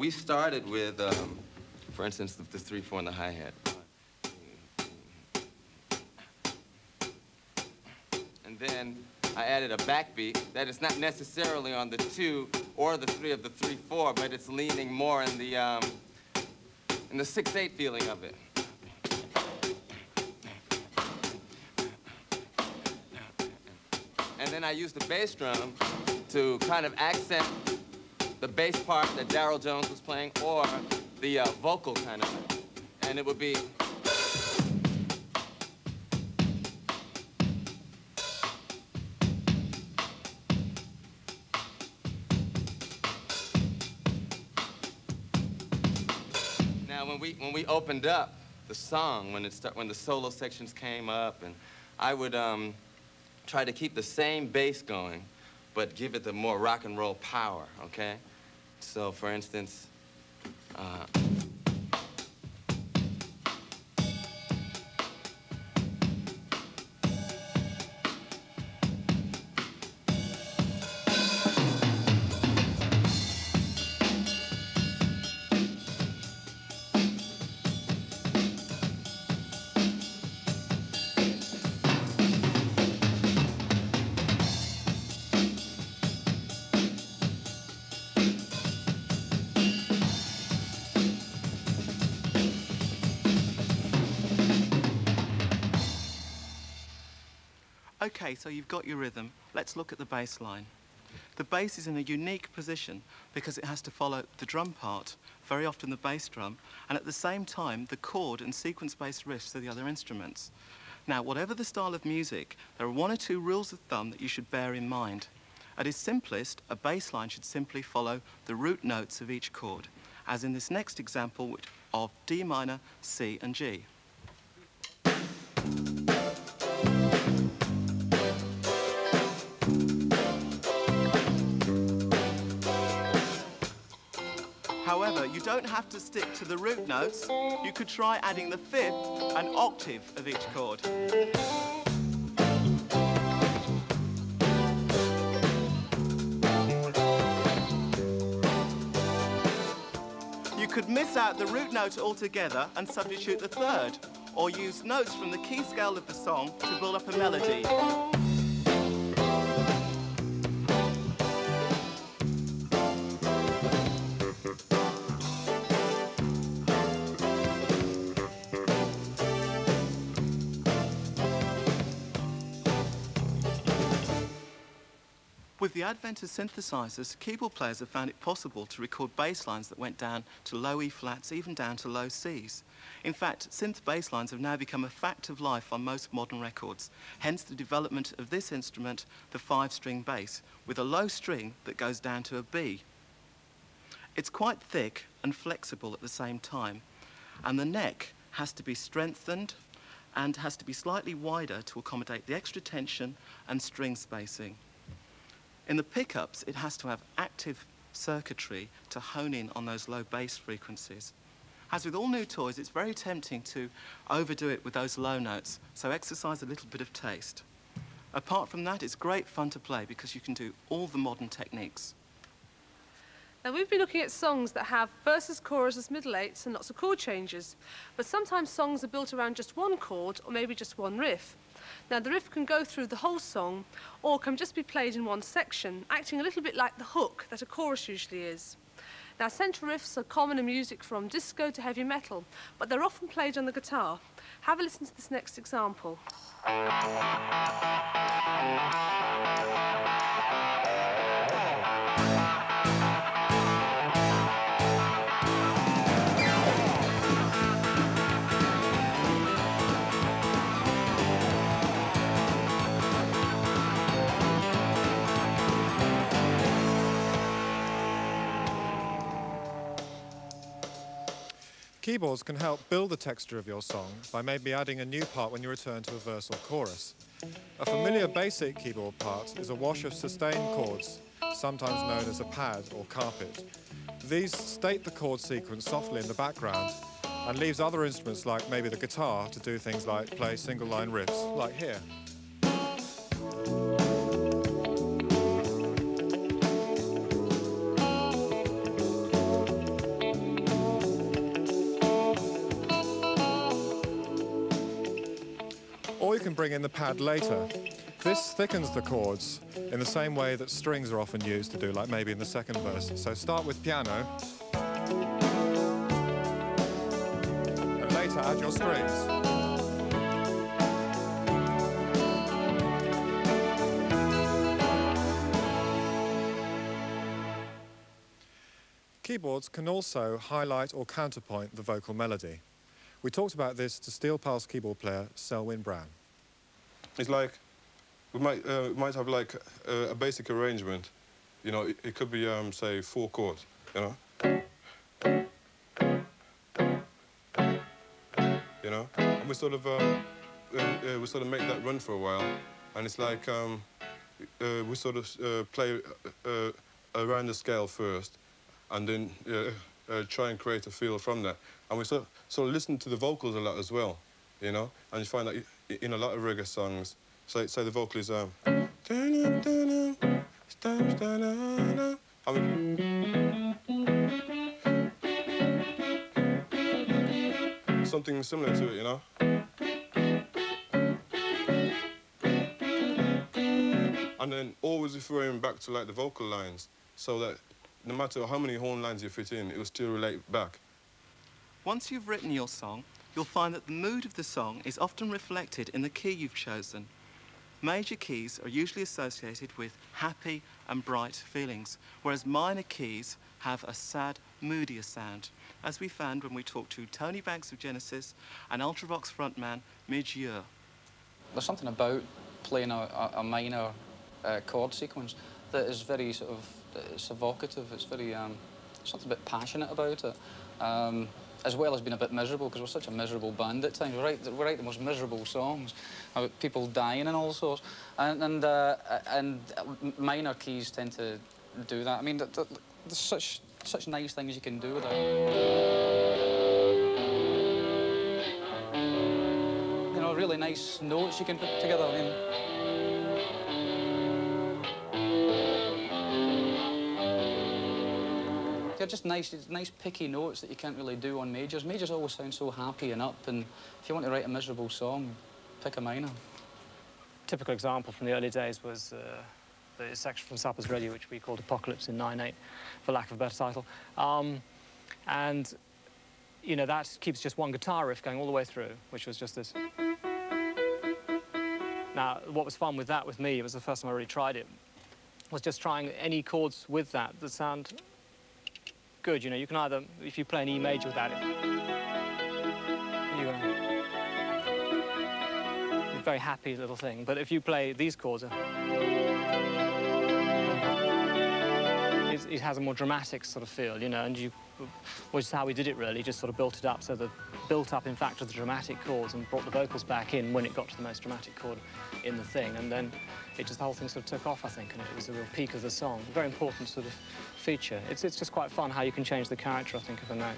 We started with, um, for instance, the, the 3-4 and the hi-hat. And then I added a backbeat that is not necessarily on the 2 or the 3 of the 3-4, but it's leaning more in the, um, in the 6-8 feeling of it. And then I used the bass drum to kind of accent the bass part that Darryl Jones was playing or the uh, vocal kind of thing. And it would be... Now, when we, when we opened up the song, when, it start, when the solo sections came up, and I would um, try to keep the same bass going, but give it the more rock and roll power, okay? So, for instance, uh, Okay, so you've got your rhythm. Let's look at the bass line. The bass is in a unique position because it has to follow the drum part, very often the bass drum, and at the same time the chord and sequence-based riffs of the other instruments. Now, whatever the style of music, there are one or two rules of thumb that you should bear in mind. At its simplest, a bass line should simply follow the root notes of each chord, as in this next example of D minor, C and G. However, you don't have to stick to the root notes. You could try adding the fifth and octave of each chord. You could miss out the root note altogether and substitute the third, or use notes from the key scale of the song to build up a melody. With the advent of synthesizers, keyboard players have found it possible to record bass lines that went down to low E flats, even down to low Cs. In fact, synth bass lines have now become a fact of life on most modern records, hence the development of this instrument, the five-string bass, with a low string that goes down to a B. It's quite thick and flexible at the same time, and the neck has to be strengthened and has to be slightly wider to accommodate the extra tension and string spacing. In the pickups, it has to have active circuitry to hone in on those low bass frequencies. As with all new toys, it's very tempting to overdo it with those low notes, so exercise a little bit of taste. Apart from that, it's great fun to play because you can do all the modern techniques. Now we've been looking at songs that have verses, choruses, middle eights and lots of chord changes. But sometimes songs are built around just one chord or maybe just one riff. Now the riff can go through the whole song or can just be played in one section, acting a little bit like the hook that a chorus usually is. Now central riffs are common in music from disco to heavy metal, but they're often played on the guitar. Have a listen to this next example. Keyboards can help build the texture of your song by maybe adding a new part when you return to a verse or chorus. A familiar basic keyboard part is a wash of sustained chords, sometimes known as a pad or carpet. These state the chord sequence softly in the background and leaves other instruments like maybe the guitar to do things like play single line riffs, like here. We can bring in the pad later. This thickens the chords in the same way that strings are often used to do, like maybe in the second verse. So start with piano. And later add your strings. Keyboards can also highlight or counterpoint the vocal melody. We talked about this to Steel Pulse keyboard player Selwyn Brown. It's like we might uh, might have like a, a basic arrangement. You know, it, it could be um, say four chords. You know. You know, and we sort of um, uh, uh, we sort of make that run for a while, and it's like um, uh, we sort of uh, play uh, around the scale first, and then uh, try and create a feel from that. And we sort of, sort of listen to the vocals a lot as well, you know, and you find that in a lot of reggae songs, so, say the vocal is um, I mean, something similar to it, you know. And then always referring back to like the vocal lines, so that no matter how many horn lines you fit in, it will still relate back. Once you've written your song, you'll find that the mood of the song is often reflected in the key you've chosen. Major keys are usually associated with happy and bright feelings, whereas minor keys have a sad, moodier sound, as we found when we talked to Tony Banks of Genesis and Ultravox frontman Midge. There's something about playing a, a minor uh, chord sequence that is very sort of it's evocative. It's very um, something a bit passionate about it, um, as well as being a bit miserable because we're such a miserable band at times. We write we write the most miserable songs about people dying and all sorts, and and uh, and minor keys tend to do that. I mean, there's such such nice things you can do with it. You know, really nice notes you can put together. I mean, they're just nice, nice picky notes that you can't really do on majors. Majors always sound so happy and up, and if you want to write a miserable song, pick a minor. Typical example from the early days was uh, the section from Supper's Ready, which we called Apocalypse in 9-8, for lack of a better title. Um, and, you know, that keeps just one guitar riff going all the way through, which was just this. Now, what was fun with that with me, it was the first time I really tried it, was just trying any chords with that that sound good. You know, you can either, if you play an E major without it, you, uh, a very happy little thing. But if you play these chords, uh, it, has a more dramatic sort of feel, you know, and you, which is how we did it really, just sort of built it up so that built up, in fact, to the dramatic chords and brought the vocals back in when it got to the most dramatic chord in the thing. And then it just, the whole thing sort of took off, I think, and it was a real peak of the song. A very important sort of feature. It's, it's just quite fun how you can change the character, I think, of a name.